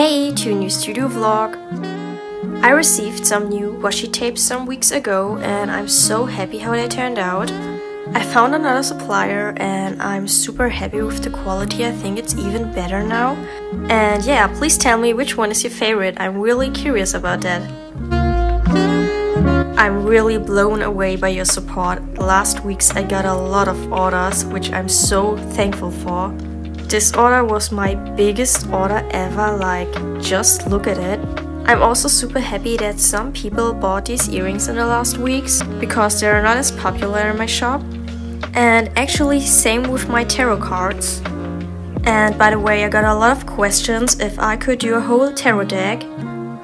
Hey to a new studio vlog! I received some new washi tapes some weeks ago and I'm so happy how they turned out. I found another supplier and I'm super happy with the quality, I think it's even better now. And yeah, please tell me which one is your favorite, I'm really curious about that. I'm really blown away by your support. Last weeks I got a lot of orders, which I'm so thankful for. This order was my biggest order ever, like just look at it. I'm also super happy that some people bought these earrings in the last weeks because they're not as popular in my shop. And actually same with my tarot cards. And by the way, I got a lot of questions if I could do a whole tarot deck.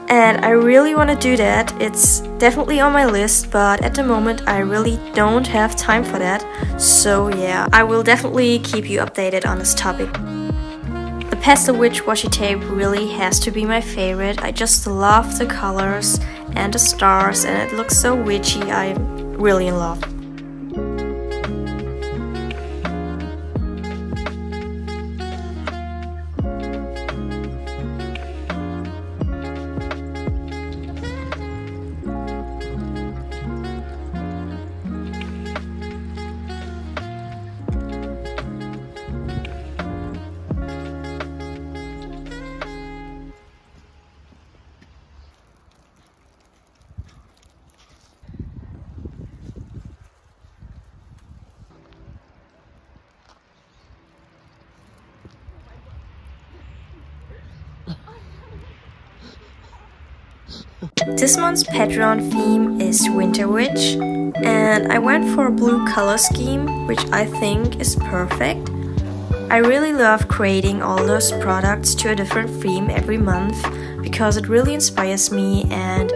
And I really want to do that. It's definitely on my list, but at the moment I really don't have time for that. So yeah, I will definitely keep you updated on this topic. The Pastel Witch washi tape really has to be my favorite. I just love the colors and the stars and it looks so witchy. I'm really in love. This month's Patreon theme is Winter Witch, and I went for a blue color scheme, which I think is perfect. I really love creating all those products to a different theme every month because it really inspires me and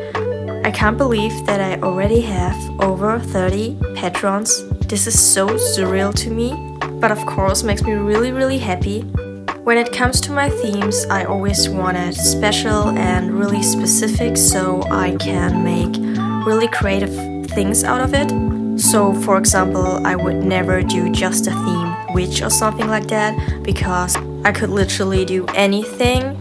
I can't believe that I already have over 30 patrons. This is so surreal to me, but of course makes me really really happy. When it comes to my themes, I always want it special and really specific so I can make really creative things out of it. So, for example, I would never do just a theme witch or something like that because I could literally do anything,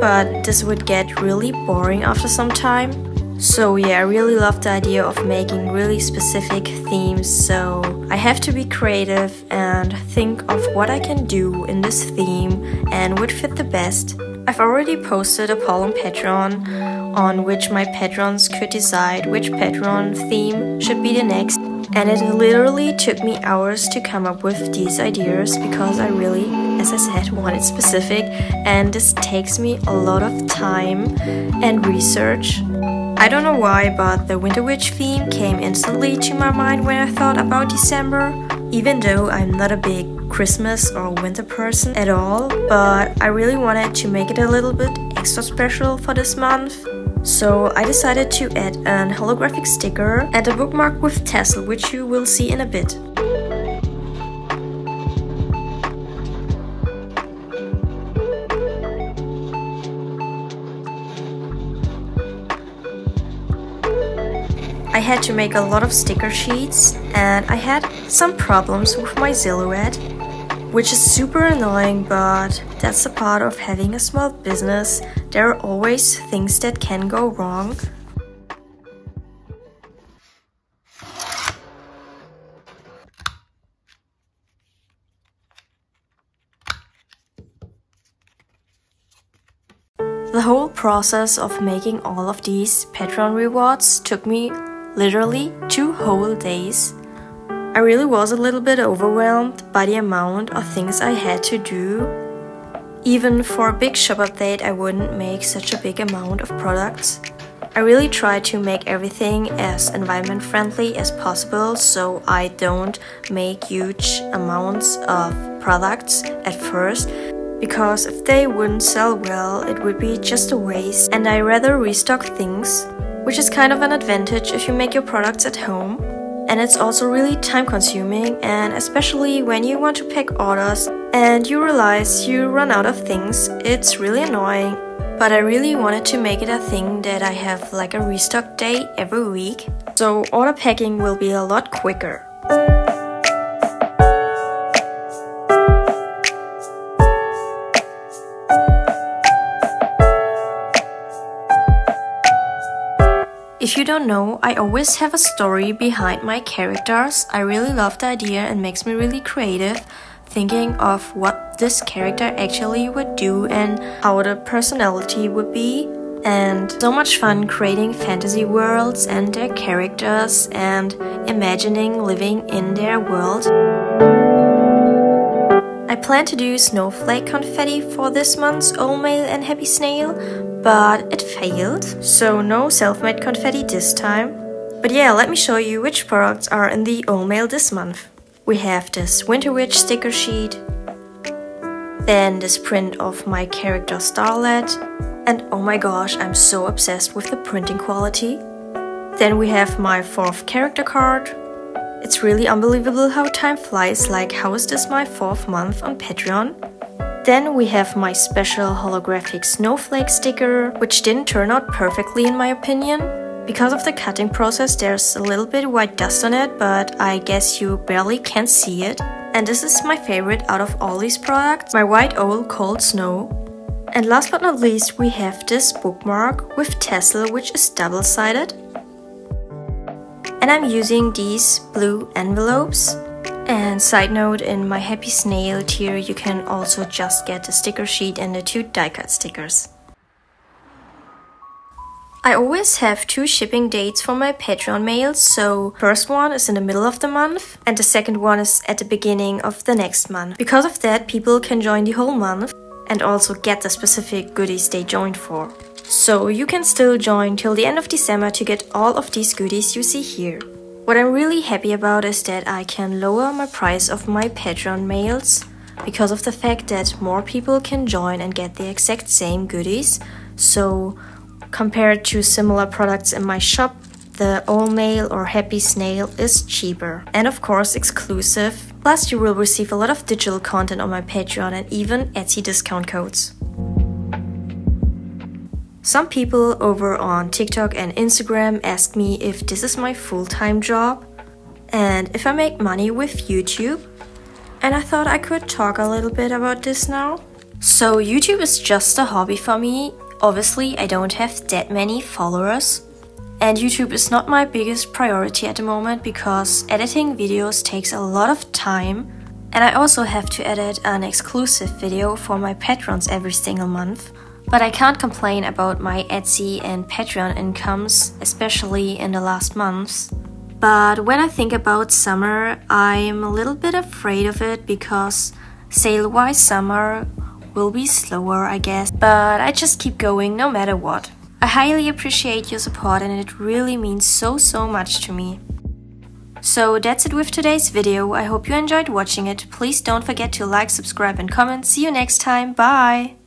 but this would get really boring after some time. So yeah, I really love the idea of making really specific themes, so I have to be creative and think of what I can do in this theme and would fit the best. I've already posted a poll on Patreon on which my patrons could decide which Patreon theme should be the next and it literally took me hours to come up with these ideas because I really, as I said, wanted specific and this takes me a lot of time and research. I don't know why, but the Winter Witch theme came instantly to my mind when I thought about December. Even though I'm not a big Christmas or winter person at all, but I really wanted to make it a little bit extra special for this month. So I decided to add an holographic sticker and a bookmark with tassel, which you will see in a bit. I had to make a lot of sticker sheets and I had some problems with my silhouette, which is super annoying, but that's a part of having a small business. There are always things that can go wrong. The whole process of making all of these Patreon rewards took me literally two whole days. I really was a little bit overwhelmed by the amount of things I had to do. Even for a big shop update, I wouldn't make such a big amount of products. I really try to make everything as environment friendly as possible so I don't make huge amounts of products at first because if they wouldn't sell well, it would be just a waste and I rather restock things which is kind of an advantage if you make your products at home. And it's also really time consuming and especially when you want to pick orders and you realize you run out of things, it's really annoying. But I really wanted to make it a thing that I have like a restock day every week, so order packing will be a lot quicker. If you don't know, I always have a story behind my characters. I really love the idea and makes me really creative thinking of what this character actually would do and how the personality would be and so much fun creating fantasy worlds and their characters and imagining living in their world. I plan to do snowflake confetti for this month's All Mail and Happy Snail, but it failed, so no self-made confetti this time. But yeah, let me show you which products are in the All Mail this month. We have this Winter Witch sticker sheet, then this print of my character Starlet, and oh my gosh, I'm so obsessed with the printing quality. Then we have my fourth character card. It's really unbelievable how time flies, like how is this my fourth month on Patreon? Then we have my special holographic snowflake sticker, which didn't turn out perfectly in my opinion. Because of the cutting process there's a little bit of white dust on it, but I guess you barely can see it. And this is my favorite out of all these products, my white owl cold snow. And last but not least, we have this bookmark with tassel, which is double-sided. And I'm using these blue envelopes. And side note, in my Happy Snail tier, you can also just get the sticker sheet and the two die-cut stickers. I always have two shipping dates for my Patreon mails, so first one is in the middle of the month and the second one is at the beginning of the next month. Because of that, people can join the whole month and also get the specific goodies they joined for. So you can still join till the end of December to get all of these goodies you see here. What I'm really happy about is that I can lower my price of my Patreon mails because of the fact that more people can join and get the exact same goodies. So compared to similar products in my shop, the All Mail or Happy Snail is cheaper and of course exclusive Plus, you will receive a lot of digital content on my Patreon and even Etsy discount codes. Some people over on TikTok and Instagram ask me if this is my full time job and if I make money with YouTube. And I thought I could talk a little bit about this now. So, YouTube is just a hobby for me. Obviously, I don't have that many followers, and YouTube is not my biggest priority at the moment because editing videos takes a lot of time and I also have to edit an exclusive video for my patrons every single month. But I can't complain about my Etsy and Patreon incomes, especially in the last months. But when I think about summer, I'm a little bit afraid of it because sale-wise summer will be slower, I guess. But I just keep going no matter what. I highly appreciate your support and it really means so so much to me. So that's it with today's video, I hope you enjoyed watching it, please don't forget to like, subscribe and comment, see you next time, bye!